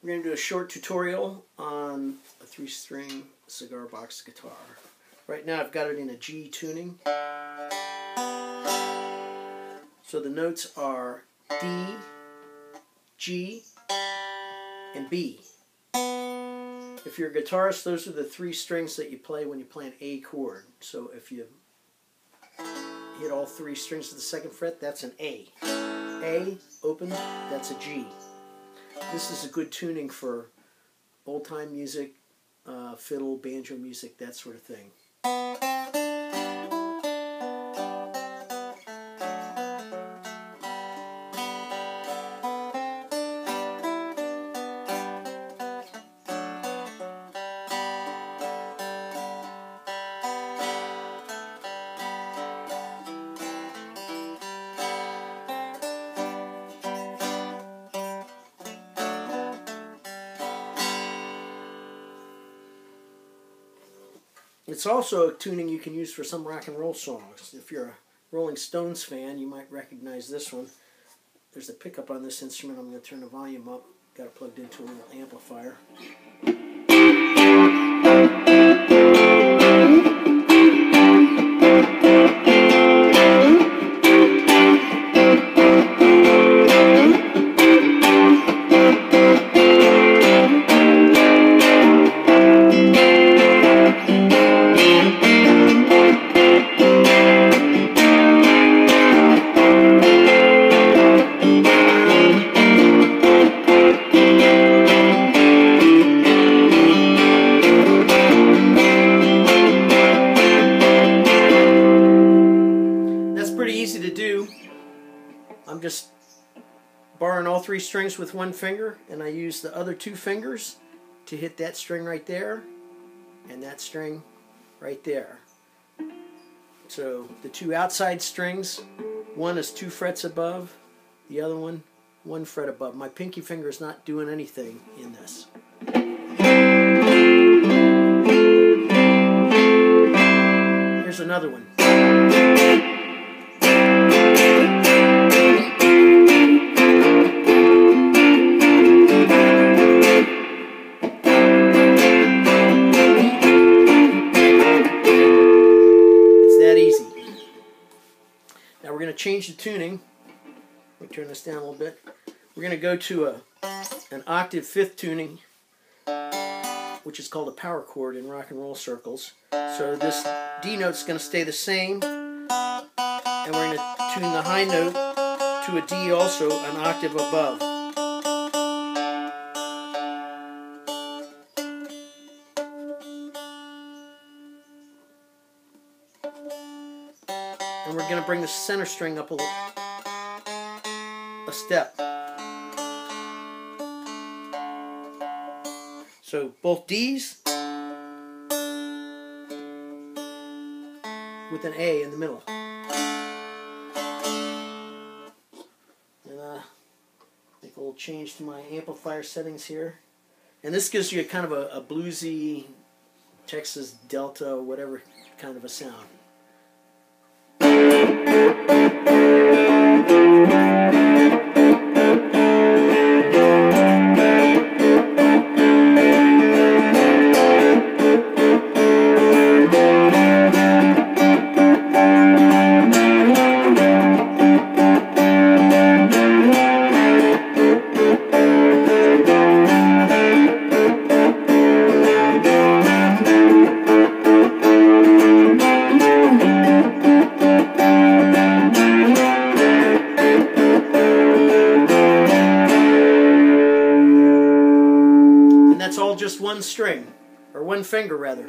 We're going to do a short tutorial on a three-string cigar box guitar. Right now I've got it in a G tuning. So the notes are D, G, and B. If you're a guitarist, those are the three strings that you play when you play an A chord. So if you hit all three strings of the second fret, that's an A. A, open, that's a G. This is a good tuning for old-time music, uh, fiddle, banjo music, that sort of thing. It's also a tuning you can use for some rock and roll songs. If you're a Rolling Stones fan, you might recognize this one. There's a pickup on this instrument. I'm going to turn the volume up. Got it plugged into a little amplifier. Easy to do. I'm just barring all three strings with one finger and I use the other two fingers to hit that string right there and that string right there. So the two outside strings, one is two frets above, the other one one fret above. My pinky finger is not doing anything in this. Here's another one. We're going to change the tuning. Let me turn this down a little bit. We're going to go to a an octave fifth tuning, which is called a power chord in rock and roll circles. So this D note is going to stay the same, and we're going to tune the high note to a D also an octave above. And we're going to bring the center string up a, little, a step. So both D's with an A in the middle. And uh, make a little change to my amplifier settings here. And this gives you a kind of a, a bluesy Texas Delta whatever kind of a sound. just one string, or one finger rather.